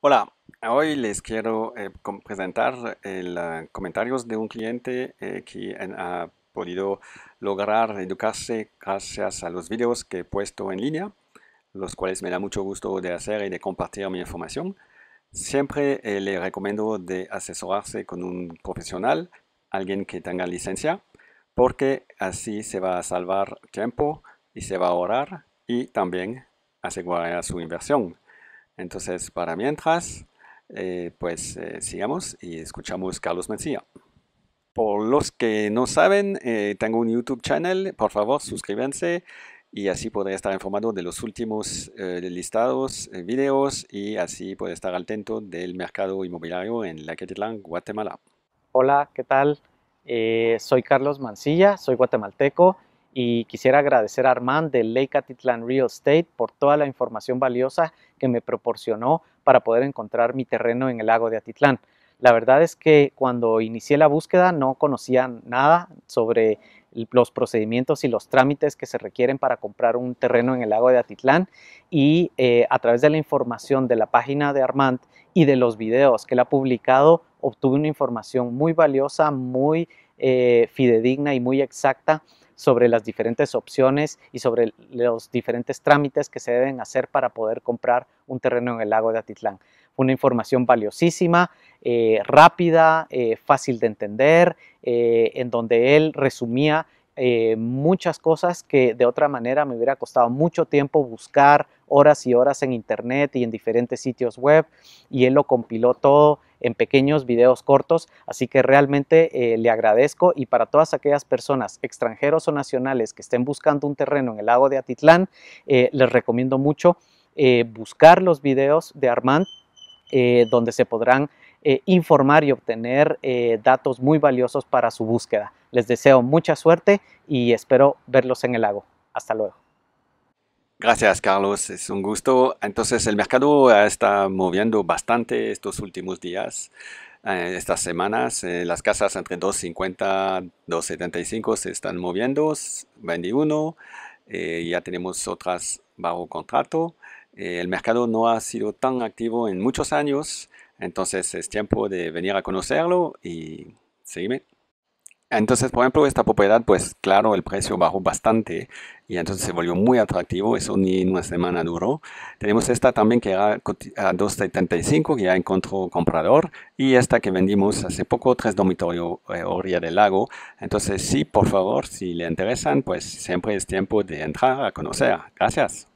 Hola, hoy les quiero eh, presentar el, eh, comentarios de un cliente eh, que ha podido lograr educarse gracias a los videos que he puesto en línea, los cuales me da mucho gusto de hacer y de compartir mi información. Siempre eh, le recomiendo de asesorarse con un profesional, alguien que tenga licencia, porque así se va a salvar tiempo y se va a ahorrar y también asegurará su inversión. Entonces, para mientras, eh, pues eh, sigamos y escuchamos Carlos Mencía. Por los que no saben, eh, tengo un YouTube channel, por favor suscríbanse y así podré estar informado de los últimos listados, videos y así poder estar al tanto del mercado inmobiliario en Laquetitlán, Guatemala. Hola, ¿qué tal? Soy Carlos Mancilla, soy guatemalteco y quisiera agradecer a Armand de Lake Atitlán Real Estate por toda la información valiosa que me proporcionó para poder encontrar mi terreno en el lago de Atitlán. La verdad es que cuando inicié la búsqueda no conocía nada sobre los procedimientos y los trámites que se requieren para comprar un terreno en el lago de Atitlán y eh, a través de la información de la página de Armand y de los videos que él ha publicado obtuve una información muy valiosa, muy eh, fidedigna y muy exacta sobre las diferentes opciones y sobre los diferentes trámites que se deben hacer para poder comprar un terreno en el lago de Atitlán. Una información valiosísima, eh, rápida, eh, fácil de entender, eh, en donde él resumía muchas cosas que de otra manera me hubiera costado mucho tiempo buscar horas y horas en internet y en diferentes sitios web y él lo compiló todo en pequeños videos cortos, así que realmente eh, le agradezco y para todas aquellas personas extranjeros o nacionales que estén buscando un terreno en el lago de Atitlán, eh, les recomiendo mucho eh, buscar los videos de Armand donde se podrán informar y obtener datos muy valiosos para su búsqueda. Les deseo mucha suerte y espero verlos en el lago. Hasta luego. Gracias, Carlos. Es un gusto. Entonces, el mercado está moviendo bastante estos últimos días, eh, estas semanas. Eh, las casas entre 250, 275 se están moviendo, 21. Eh, ya tenemos otras bajo contrato. Eh, el mercado no ha sido tan activo en muchos años, entonces es tiempo de venir a conocerlo y seguirme. Entonces, por ejemplo, esta propiedad, pues claro, el precio bajó bastante y entonces se volvió muy atractivo, eso ni una semana duró. Tenemos esta también que era a 2.75, que ya encontró comprador, y esta que vendimos hace poco, tres dormitorios eh, orilla del lago. Entonces, sí, por favor, si le interesan, pues siempre es tiempo de entrar a conocer. Gracias.